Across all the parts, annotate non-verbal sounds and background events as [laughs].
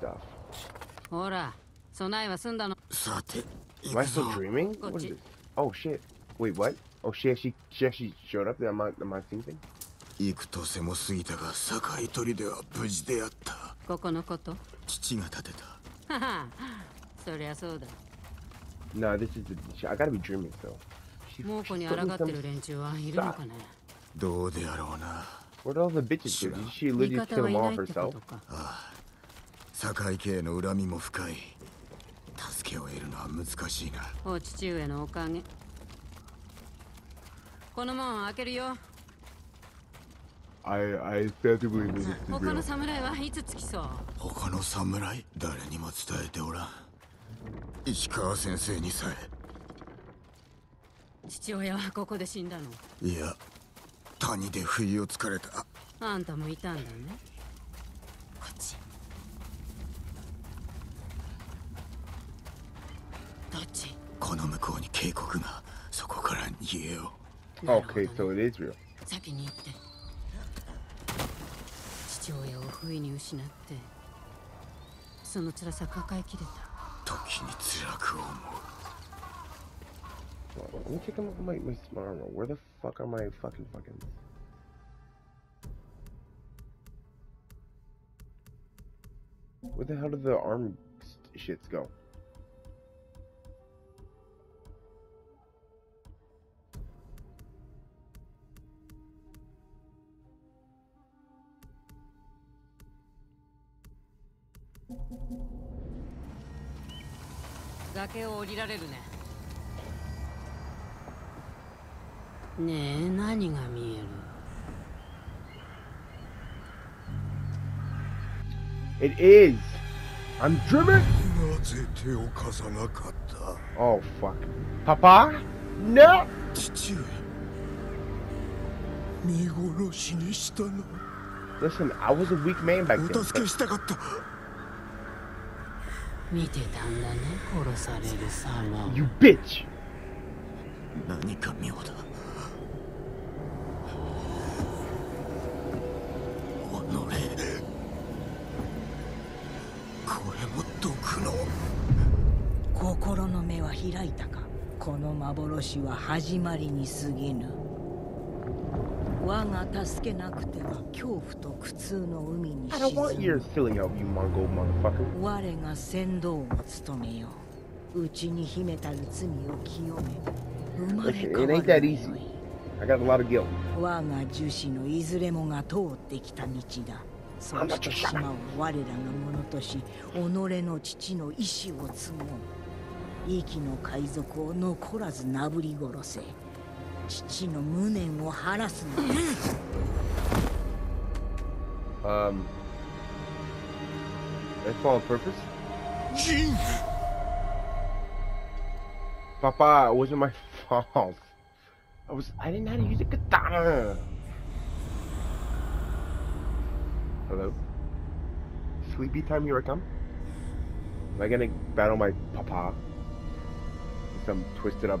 stuff. ほら備えは済んだのさて Am I still dreaming? What is this? Oh shit. Wait, what? Oh, she actually, she actually showed up? Am I, am I thinking? 幾年も過ぎたが堺砦では無事であったここのこと父が建てたははそりゃそうだ No, this is the, she, I gotta be dreaming, so. She, 猛虎 she's に still 抗 in って some, る連中はいるのかねどうであろうな where'd all the bitches go? Did she 味 literally 方 kill は them い all ないってこ herself? とか 堺家への恨みも深い。助けを得るのは難しいなお父上のおかげ。この門開けるよ。I, I to believe this is 他.の侍はいつ着きそう。他の侍？誰にも伝えておらん。石川先生にさ父親はここで死んだの？えいや谷で不意をつかれた。あんたもいたんだねこっちどっちこの向こうに渓谷がそこから逃げよ Okay, so it is real. 先に行って父親を不意に失ってその辛さ抱えきれたう時に辛く思う Let me look at my, my, my armor. Where the fuck are my fucking fucking... Where the hell did the arm shits go? 崖を降りられるねねえ何が見える It is! I'm dreaming! なぜ手を貸さなかった Oh, fuck. Papa? No! 父上見殺しにしたの Listen, I was a weak man back お then. 助けしたかった見てたんだね殺される様を。You bitch! 何か妙だ。己。これも毒の。心の目は開いたか。この幻は始まりに過ぎぬ我が助けなくては恐怖と苦痛の海に I don't want 沈 your む silly help, you Mongol motherfucker. 我が先導を務めよう内に秘めたる罪を清め生まれ変 it わ ain't that る easy. のよ I got a lot of guilt. 我が樹脂のいずれもが通ってきた道だそうして島を我らがものとし己の父の意志を継ごう息の海賊を残らずなぶり殺せ 父の無念を晴らすのだ Um. That's all on purpose? ジン Papa, it wasn't my fault. [laughs] I was I didn't know how to use a katana. Hello? Sleepy time here I come? Am I gonna battle my papa? Some twisted up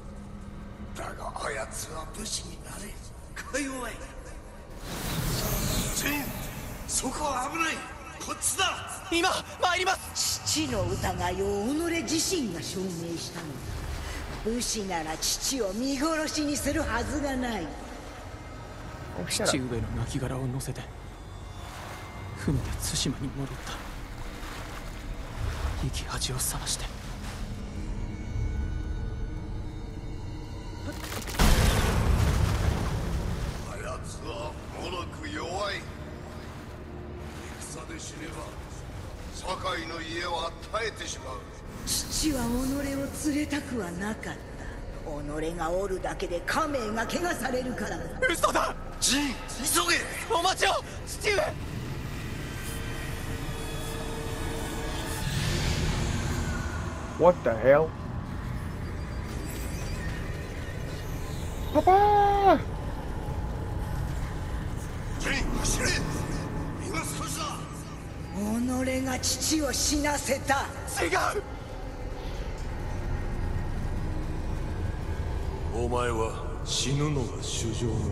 だがあやつは武士になれか弱い。ジンそこは危ない。こっちだ。今参ります。父の疑いを己自身が証明したのだ。武士なら父を見殺しにするはずがない。Oh 父.上の亡骸を乗せて船で対馬に戻った。生き恥をさらして己を連れたくはなかった。己がおるだけで家名が怪我されるから。だ嘘だ！ジン急げ！お待ちを！父上！What the hell? Papa! ジン走れ！今少しだ己が父を死なせた。違う前は死ぬのが主情のため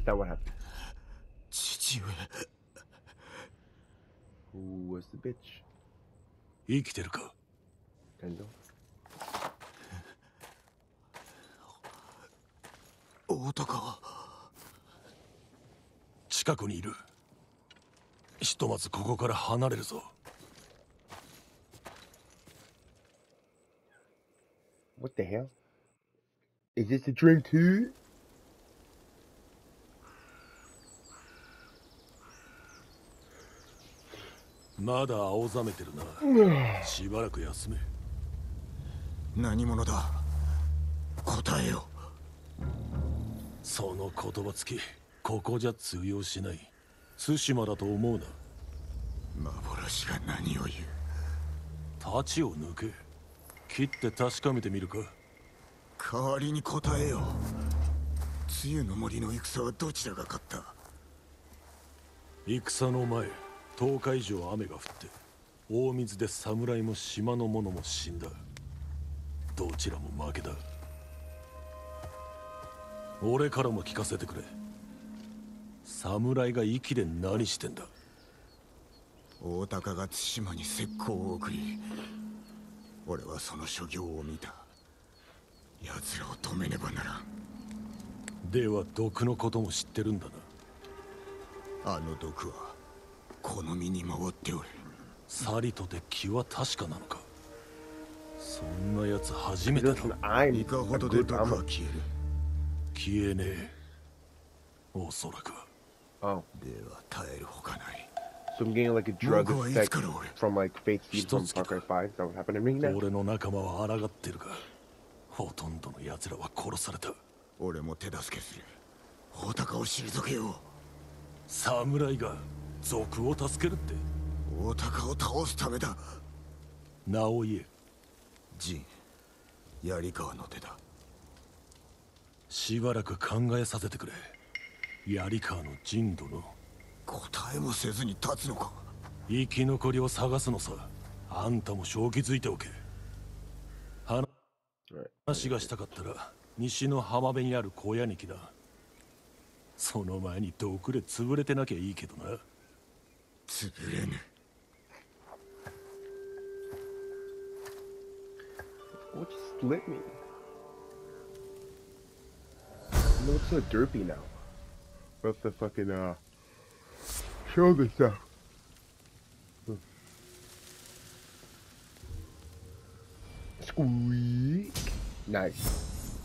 だ?父上。Who was the bitch? 生きてるか？[laughs] は近くにいる。ひとまずここから離れるぞ What the hell? Is this a dream too? まだ青ざめてるなしばらく休め何者だ答えよその言葉つきここじゃ通用しない対馬だと思うな幻が何を言う太刀を抜け切って確かめてみるか。代わりに答えよ梅雨の森の戦はどちらが勝った？戦の前10日以上雨が降って大水で侍も島の者も死んだ。どちらも負けだ。俺からも聞かせてくれ。侍が息で何してんだ。大高が対馬に石膏を送り俺はその所業を見た。奴らを止めねばならん。では毒のことも知ってるんだな。あの毒はこの身に回っておる。サリとて気は確かなのか。そんな奴初めてだ。いかほどで毒は.消える。消えねえ。おそらくは。Oh, では耐えるほかない So I'm getting 俺の仲間は抗ってるが、ほとんどの奴らは殺された。俺も手助けする。ホタカを退けよ。侍が族を助けるって。ホタカを倒すためだ。名を言え。ジン、槍川の手だ。しばらく考えさせてくれ。槍川の陣殿。答えもせずに立つのか生き残りを探すのさあんたも正気づいておけ.話がしたかったら西の浜辺にある小屋に来なその前に毒で潰れてなきゃいいけどな潰れぬ What you split me? No, it's so derpy now. What's the fucking uh そうでした。スクイーナイス。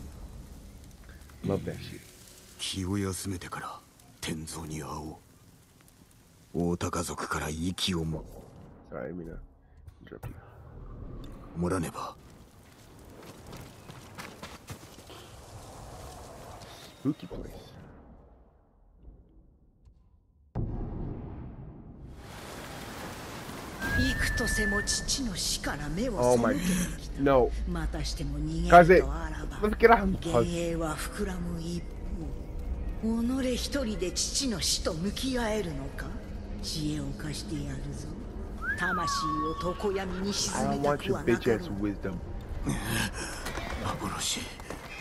気を休めてから、天蔵に会おう。大高族から息をも。さあ、みんな、ジャッキ。もらねば。スプーキ。幾とせも父の死から目を Oh 背 my けてきた。No. またしても逃げ風るとあらば。Let's get out. 幻影は膨らむ一方。己一人で父の死と向き合えるのか？知恵を貸してやるぞ。魂を常闇に I 沈めた want く your はな bitch かろ ass う wisdom. [laughs] 幻。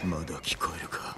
まだ聞こえるか？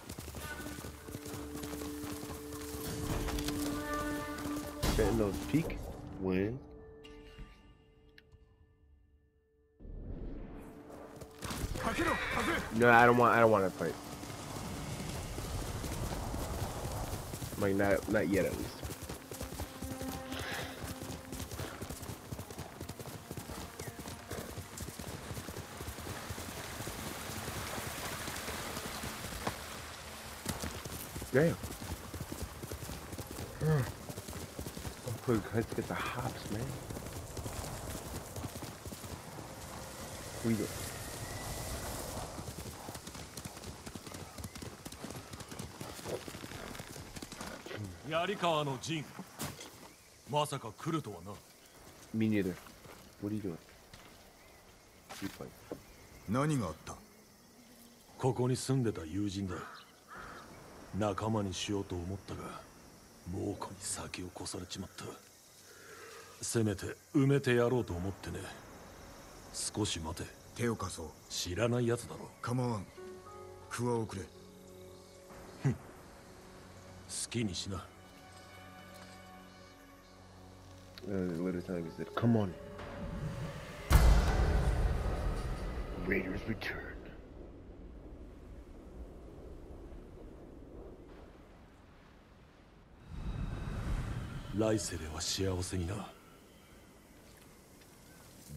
ass Peak win. No, I don't want. I don't want to fight. Like not, not yet at least. Damn. Oh, let's get the hops, man. の陣まさか来るとはな Me neither. What are you doing? Keep fighting. 何があったここに住んでた友人だ仲間にしようと思ったが猛虎に先を越されちまった。せめて埋めてやろうと思ってね。少し待て。手を貸そう。知らないやつだろ構わん。クワをくれ。好きにしな。Uh, literally telling us that, come on. Raiders return. 来世では幸せにな。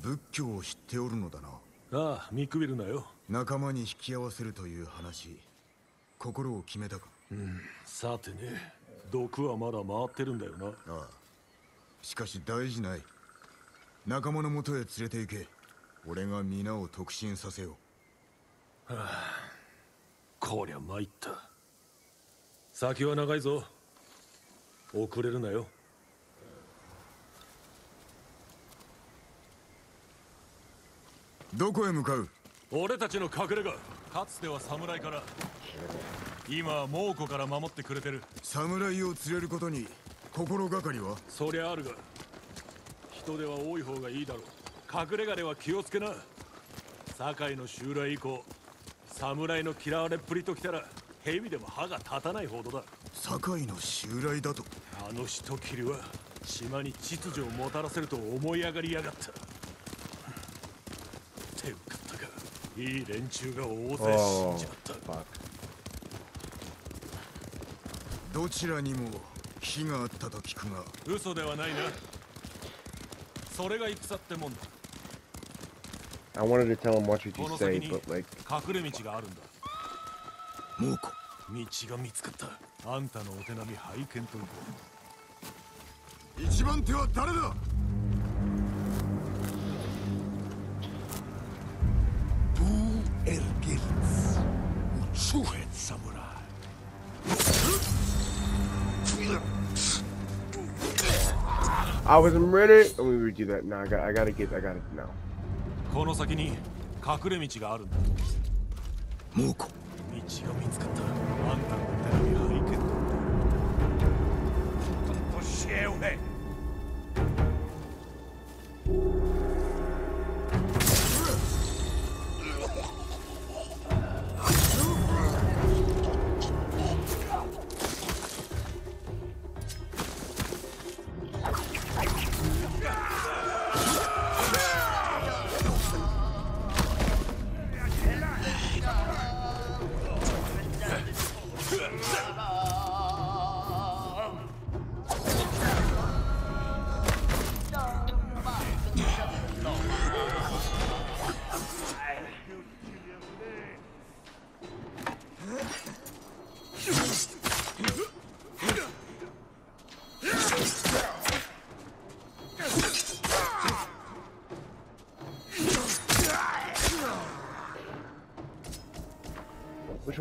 仏教を知っておるのだな。ああ見くびるなよ。仲間に引き合わせるという話心を決めたか。さてね毒はまだ回ってるんだよな。ああ。しかし大事ない。仲間のもとへ連れて行け。俺が皆を特進させよこりゃ参った。先は長いぞ。遅れるなよどこへ向かう？俺たちの隠れ家。かつては侍から。今は猛虎から守ってくれてる。侍を連れることに心がかりは？そりゃあるが人手は多い方がいいだろう。隠れ家では気をつけな。堺の襲来以降侍の嫌われっぷりときたら蛇でも歯が立たないほどだ。堺の襲来だと？あの人斬りは島に秩序をもたらせると思い上がりやがった手をかったかいい連中が大勢死 Oh, んじまった.どちらにも火があったと聞くが。嘘ではないな。それが戦ってもんだ。I wanted to tell him watch what こ you の say, 先に but like, 隠れ道があるんだ。猛虎。道が見つかった。あんたのお手並み拝見といこ一番手は誰だ？I wasn't ready. Let me redo that. No, I got, I gotta get, I got it now. うこの先に隠れ道があるんだ猛虎道が見つかった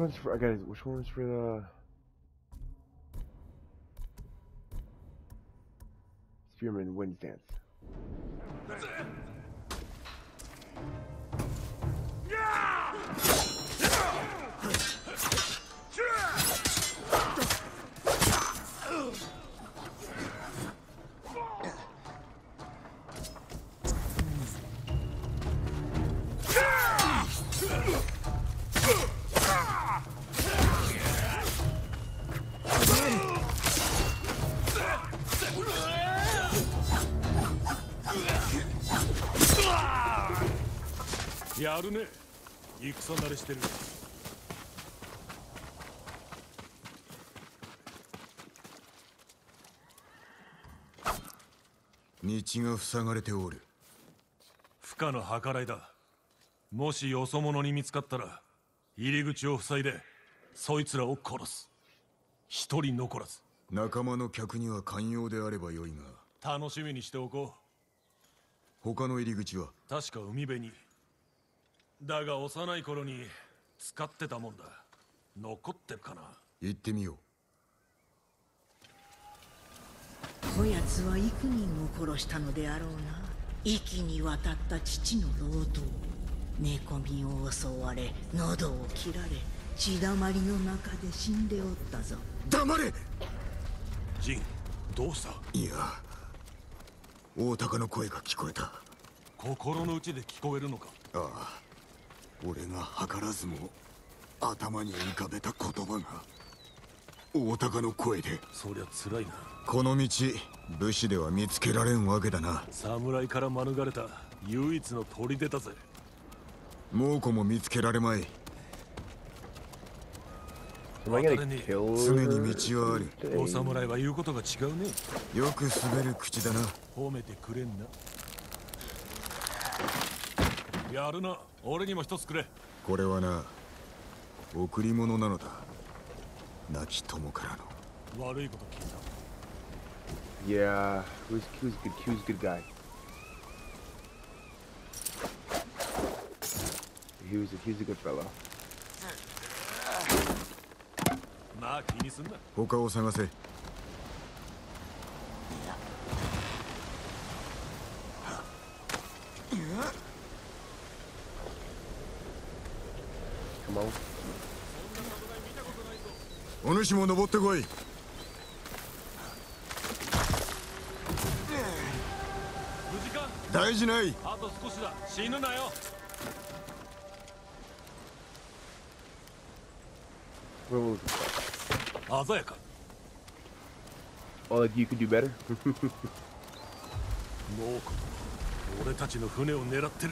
One's for? I got. Which one's for the? Spearman Wind Dance. やるね。戦慣れしてる。道が塞がれておる。不可の計らいだ。もしよそ者に見つかったら入り口を塞いでそいつらを殺す。一人残らず。仲間の客には寛容であればよいが。楽しみにしておこう。他の入り口は？確か海辺に。だが幼い頃に使ってたもんだ。残ってるかな。行ってみよこやつは幾人を殺したのであろうな。息に渡った父の労働寝込みを襲われ喉を切られ血だまりの中で死んでおったぞ。う黙れ！ジンどうした？いや大鷹の声が聞こえた。心の内で聞こえるのか？ああ俺が図らずも頭に浮かべた言葉が大鷹の声でそりゃ辛いな。この道武士では見つけられんわけだな。侍から免れた唯一の砦だぜ。猛虎も見つけられまい。常に道はある?お侍は言うことが違うね。よく滑る口だな。褒めてくれんなやるな俺にも一つくれこれはな贈り物なのだ亡き友からの悪いこと聞いた Yeah, who's who's good? Who's good guy? He was a, he was a good fellow. まあ気にすんな他を探せ Come on. お主も登ってこい。無事か大事ない。あと少しだ。死ぬなよ?鮮やか。Oh, like you could do better？もうこ俺たちの船を狙ってる.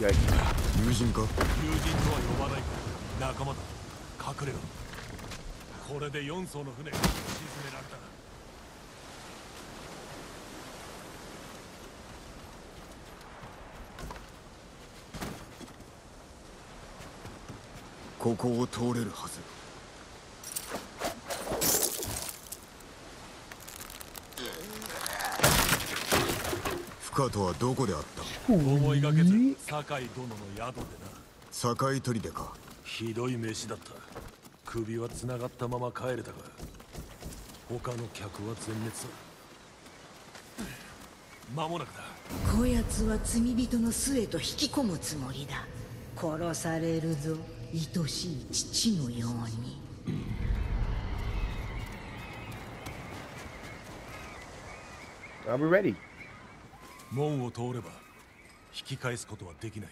友人か？友人とは呼ばない。仲間だ隠れろ。これで4艘の船が沈められたここを通れるはず。深とはどこであった？思いがけず酒井殿の宿でな。堺砦か。ひどい飯だった首は繋がったまま帰れたが他の客は全滅。だ間もなくだ。こやつは罪人の末と引き込むつもりだ。殺されるぞ。愛しい父のように。I'll be ready? 門を通れば引き返すことはできない。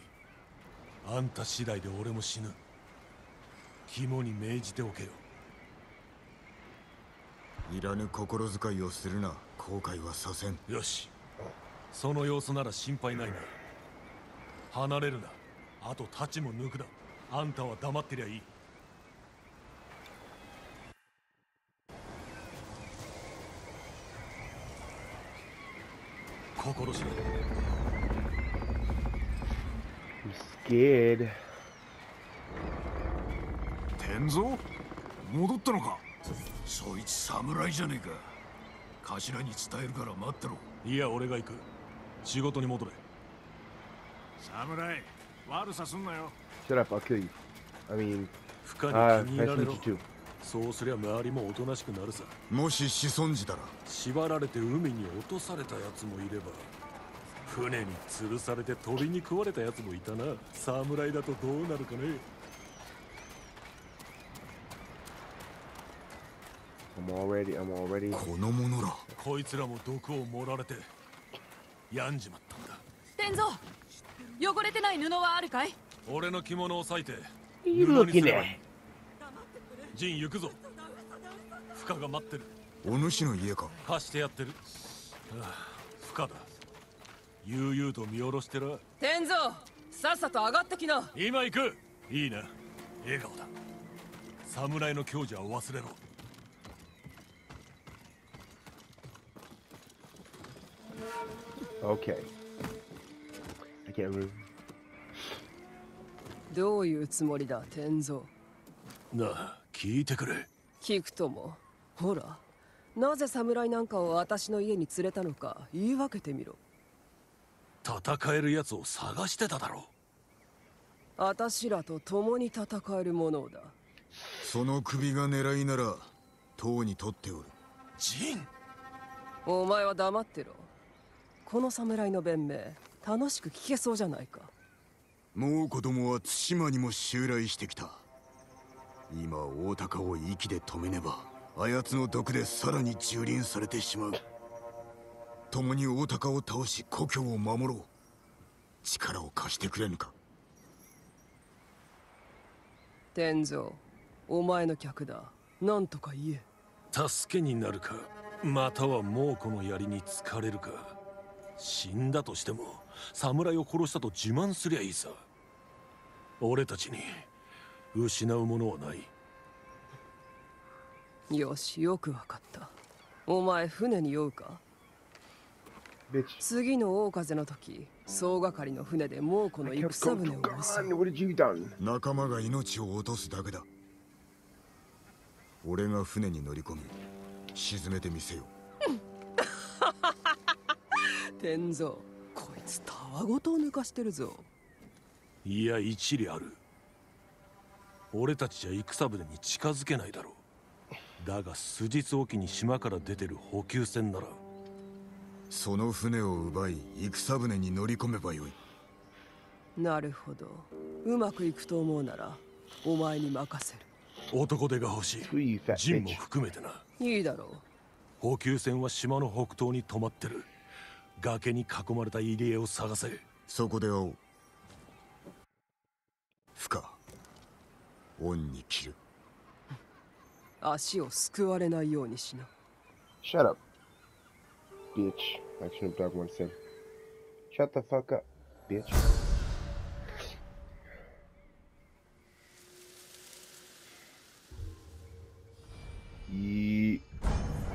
あんた次第で俺も死ぬ肝に銘じておけよ。いらぬ心遣いをするな後悔はさせん。よし。その様子なら心配ないな。離れるな。あと太刀も抜くな。あんたは黙ってりゃいい。心しろ。I'm scared. 天蔵戻ったのか？そいつ侍じゃねえか。頭に伝えるから待ってろ。いや俺が行く。仕事に戻れ。侍悪さすんなよ。Shut up, I'll kill you. I mean, 負荷 ah, に気に入 nice ら to れ meet ろ you too. そうすりゃ周りもおとなしくなるさ。もし子孫児だら？縛られて海に落とされたやつもいれば船に吊るされて鳥に食われたやつもいたな。侍だとどうなるかね I'm already, I'm already. この者ら。こいつらも毒を盛られて病んじまったんだ。天蔵汚れてない布はあるかい？俺の着物を裂いて You 布にす looking ればい at? い陣行くぞ。負荷が待ってる。お主の家か。貸してやってる、はあ、負荷だ。悠々と見下ろしてら。天蔵さっさと上がってきな。今行く。いいな。笑顔だ。侍の矜持は忘れろ Okay. I can't remember. どういうつもりだ天蔵？なあ聞いてくれ。聞くとも。ほらなぜ侍なんかを私の家に連れたのか言い分けてみろ。戦える奴を探してただろ私らと共に戦える者をだ。その首が狙いなら塔に取っておる。ジン。お前は黙ってろこの侍の弁明楽しく聞けそうじゃないか。もう子供は対馬にも襲来してきた。今大高を息で止めねばあやつの毒でさらに蹂躙されてしまう。共に大高を倒し故郷を守ろう。力を貸してくれぬか。天蔵お前の客だ。何とか言え。助けになるかまたは猛虎の槍に疲れるか死んだとしても侍を殺したと自慢すりゃいいさ。俺たちに失うものはない。よしよくわかった。お前船に酔うか？次の大風の時総がかりの船で猛虎の戦船を襲.う?仲間が命を落とすだけだ。俺が船に乗り込み沈めてみせよ天蔵こいつたわごとを抜かしてるぞ。いや一理ある。俺たちじゃ戦船に近づけないだろう。だが数日おきに島から出てる補給船なら。その船を奪い戦船に乗り込めばよい。なるほど。うまくいくと思うならお前に任せる。男手が欲しい。陣も?含めてな。いいだろう。補給船は島の北東に止まってる崖に囲まれた入り江を探せそこで会おう不可恩に切る足をすくわれないようにしな Shut up. Bitch. Like Snoop Dogg once said. Shut the fuck up, bitch.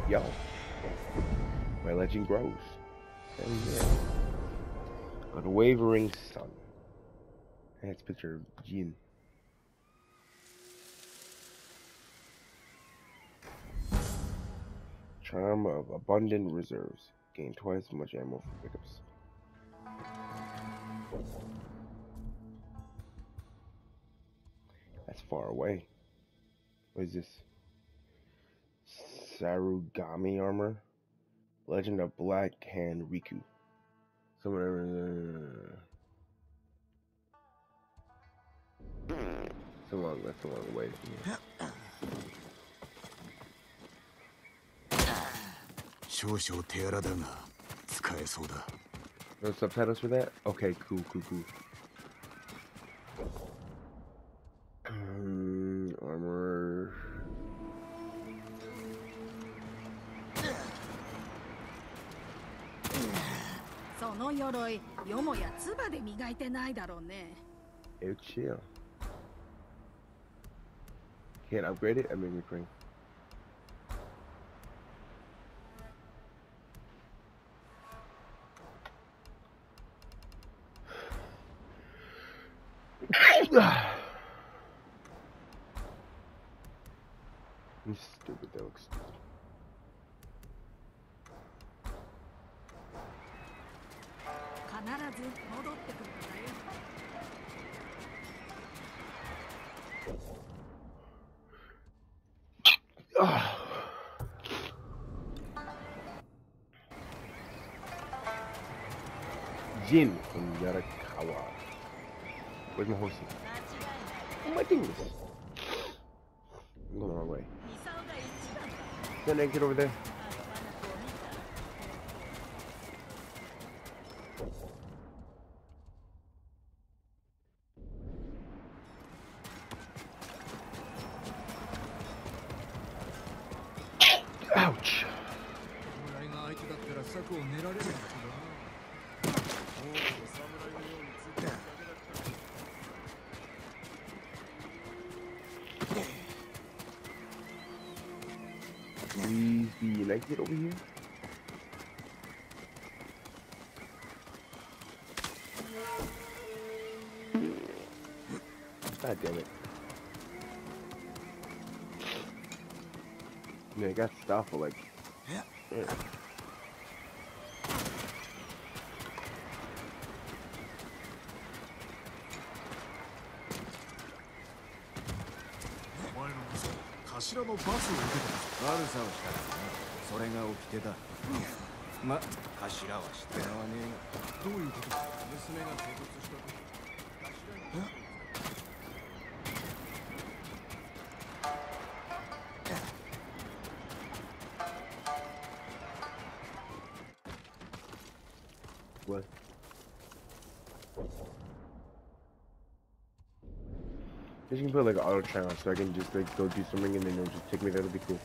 Yo. My legend grows. Hell yeah. Unwavering sun. That's a picture of Jin. Charm of abundant reserves. Gain twice as much ammo for pickups. That's far away. What is this? Sarugami armor? Legend of Black Hand Riku. Someone. Uh, it's a long. That's a long way from here. 少々手荒だが使えそうだ No subtitles for that? Okay, cool, cool, cool. その鎧よもや唾で磨いてないだろうね Hey, chill. Can't upgrade it? I mean, refrain. You Yarakawa. Where's my horsey? Oh my. I'm going the wrong way. Then I get over there. 頭のバスを受けた悪さをしたらね。それが起きてたま頭は知ってらわねえどういうこと娘が衝突した時。頭 put like an auto channel so I can just like go do something and then it'll just take me there. That'd be cool.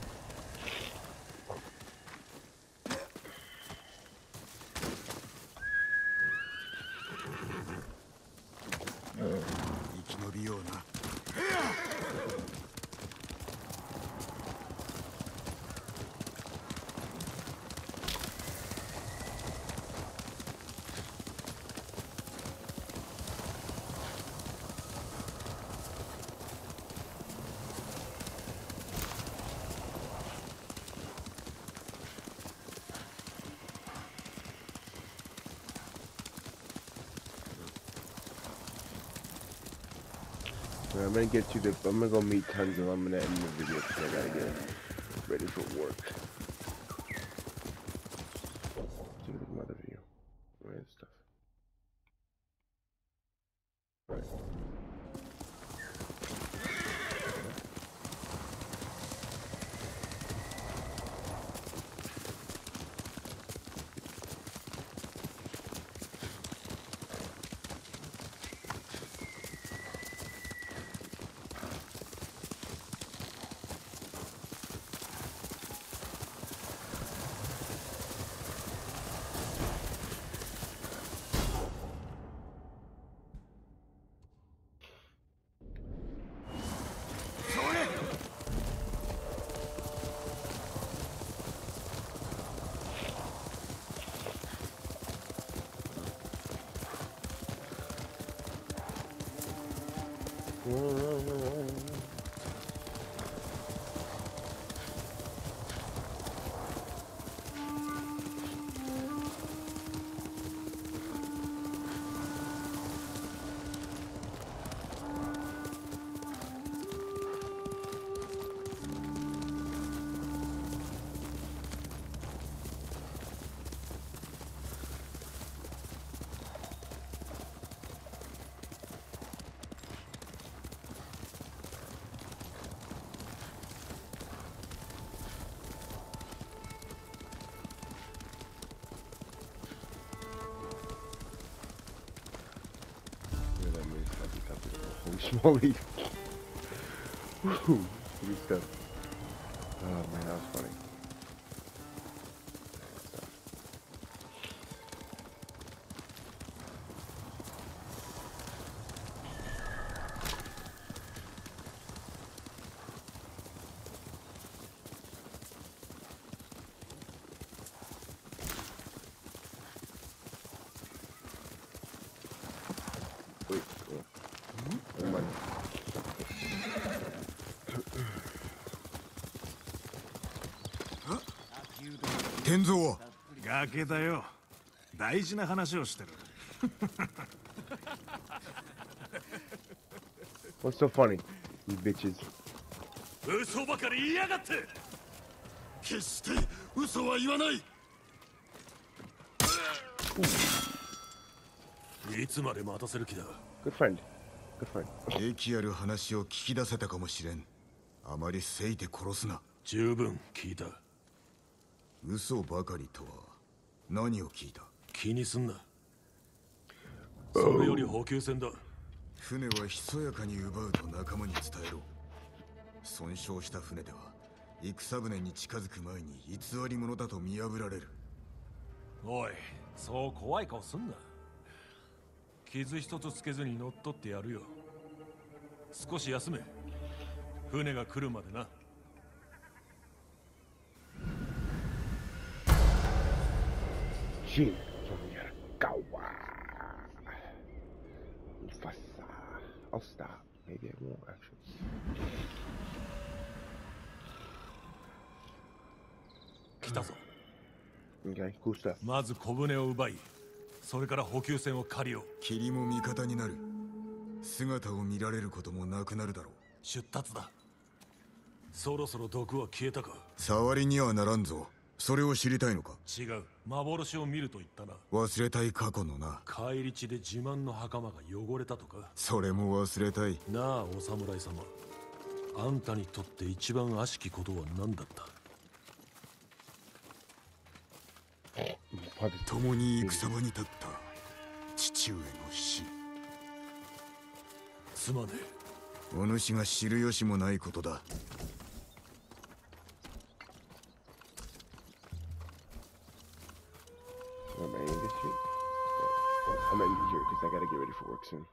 I'm gonna get to the. I'm gonna go meet and I'm gonna end the video because I gotta get ready for work. Schmoly. Woo, good stuff. Oh man, that was funny. 天蔵は？崖だよ。大事な話をしてる。What's so funny, you bitches? 嘘ばかり言いやがって。決して嘘は言わない。いつまで待たせる気だ？Good friend. Good friend. 益ある話を聞き出せたかもしれん。あまりせいて殺すな。十分聞いた嘘ばかりとは何を聞いた？気にすんな。それより補給船だ。船はひそやかに奪うと仲間に伝えろ。損傷した船では戦船に近づく前に偽り者だと見破られる。おいそう怖い顔すんな。傷一つつけずに乗っ取ってやるよ。少し休め。船が来るまでな Shin Yarikawa. Mufasa. I'll stop. Maybe I won't actually. 来たぞ Okay, cool stuff. まず小舟を奪いそれから補給船を借りよう霧も味方になる姿を見られることもなくなるだろう出立だそろそろ毒は消えたか触りにはならんぞそれを知りたいのか？違う。幻を見ると言ったな。忘れたい過去のな。帰り地で自慢の袴が汚れたとか。それも忘れたい。なあお侍様。あんたにとって一番悪しきことは何だった？共に戦場に立った。父上の死。すまねお主が知る由もないことだ because I gotta get ready for work soon.